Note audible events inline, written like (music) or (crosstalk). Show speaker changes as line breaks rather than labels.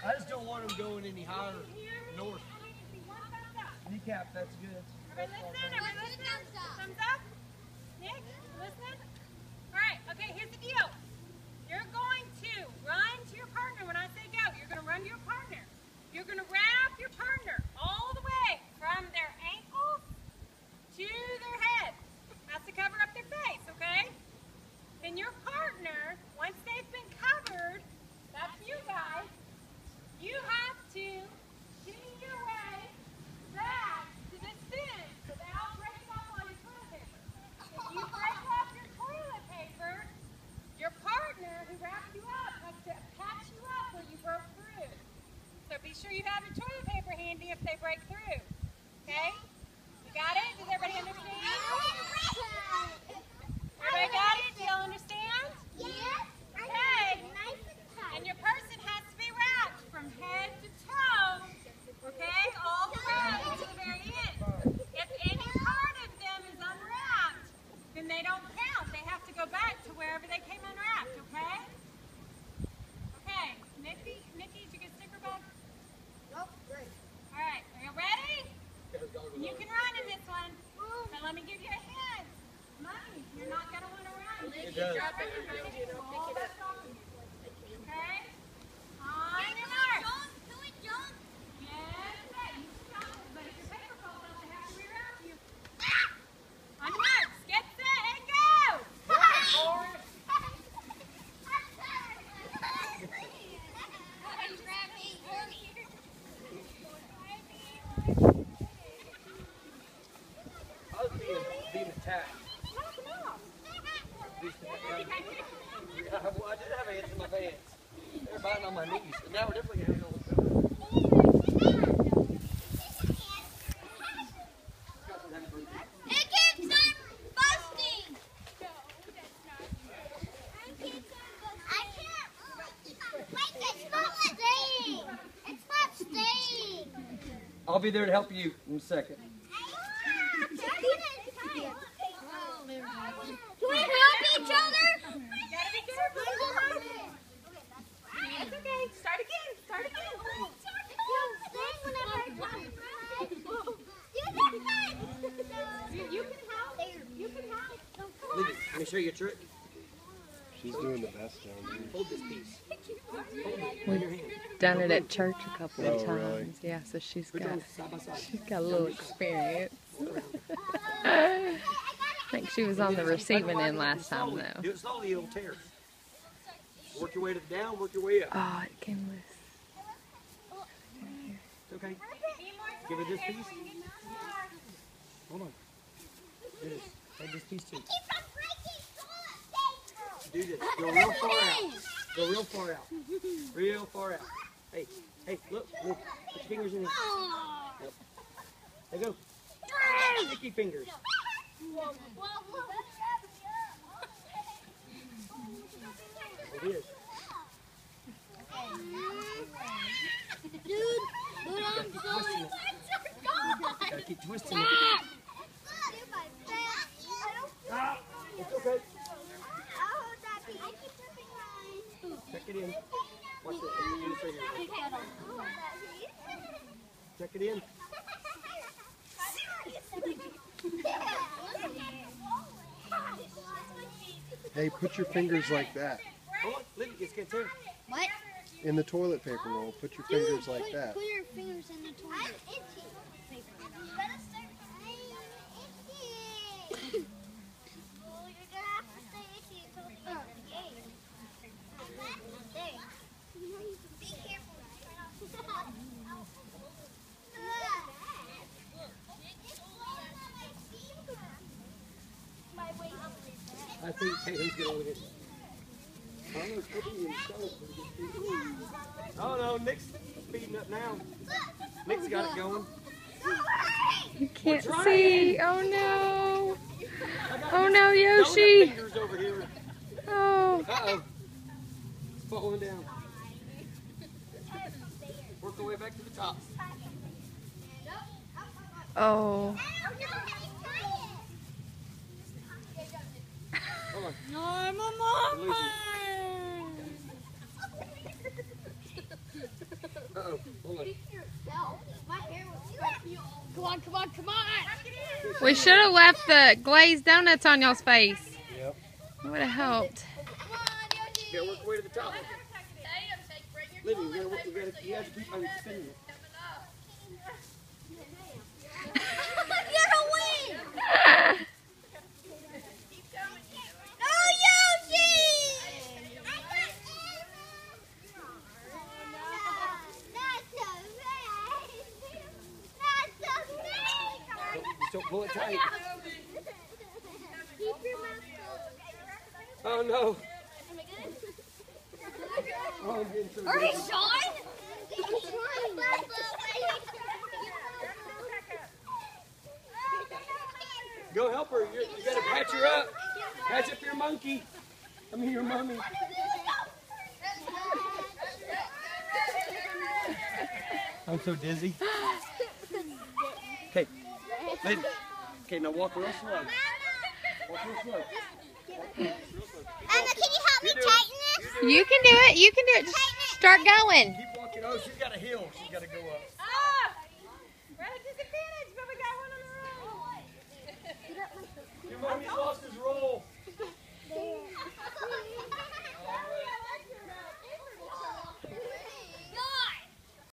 I just don't want them going any higher north.
One.
Kneecap, that's good.
Everybody listen? Everybody listen? Thumbs up? Nick, listen? All right, okay, here's the deal. You're going to run to your partner when I say go. You're going to run to your partner. You're going to wrap your partner all the way from their ankles to their head. Has to cover up their face, okay? Then your partner, once they've been covered, that's you guys, you have to shimmy your way back to the spin without breaking off all your toilet paper. If you break off your toilet paper, your partner who wrapped you up has to patch you up where you broke through. So be sure you have your toilet paper handy if they break through. Okay? You got it? Does everybody understand? Everybody got it? Do y'all understand? Yes. Okay. And your person has to be wrapped from head to toe, okay, all the way to the very end. If any part of them is unwrapped, then they don't count. They have to go back to wherever they came unwrapped, okay? Okay, Nikki, Nikki, did you get sticker bug? All right, are you ready? You can run in this one. But let me give you a hint. Money, you're not going to want
It does.
Okay? Okay, stop it, reroute you. On your marks, get set, and go!
I was being, being attacked. On. I'll be there to help you in a second.
Can we help each other?
You gotta be careful. It's okay. Start again. Start again. You, you can help. You can help.
Look, let me show you a trick.
She's doing the best down there.
Hold this piece.
We've done it at church a couple of
Oh, really?
times. Yeah, so she's
We're
got
doing it side by side.
she's got a little experience. I (laughs) think she was on the receiving end last time
Slowly.
though.
Do it slowly, it'll tear. Work your way to the down, work your way up.
Oh, it came loose.
It's okay. Give her this piece. Hold on. Do this. Take this piece too. Do this. Go real far out. Go real far out. Real far out. Hey, hey, look. look. Put your fingers in here. Yep. There you go. Sticky fingers. It is. Twisting it. Gotta keep twisting it. Ah, it's okay. Check it in. Watch it. Do this right here. Check it in.
Hey, put your fingers like that.
Hold on. It's gonna tear.
What?
In the toilet paper roll, put your fingers like
put,
that.
Put your fingers in the toilet. I'm itchy. well, you're gonna have to stay itchy until the end of the game. Stay. Be careful. My weight.
I think Tatum's gonna win it. I don't know, it's probably in stomach, but it gets beat. Oh no, Nick's speeding up now. Nick's got it going.
You can't see. Oh no. Oh no, Yoshi.
fingers over.
Oh.
Uh oh. It's falling down. Work our way back to the top.
Oh.
On.
No, I'm a
You're losing.
mama.
Uh-oh. Hold on.
My hair was Come on, come on, come on.
We should have left the glazed donuts on y'all's face.
Yep.
It would have helped.
Come on, Yoshi.
You gotta work your way to the top. Livy, you gotta you gotta, you have to keep on spinning it.
You're gonna win. No, Yoshi. That's a red. That's a red.
Don't pull it tight.
Keep your mouth closed.
Oh no. Oh, I'm getting so
Hurry. Sean!
Go help her. You're, you gotta patch her up. Patch up your monkey. I mean your mommy. I'm so dizzy. (gasps) Okay. Lady. Okay, now walk real slow. Walk real slow.
Emma, can you help me tighten this?
You can do it. You can do it. Just start going.
Keep walking. Oh, she's got a hill. She's got to go up.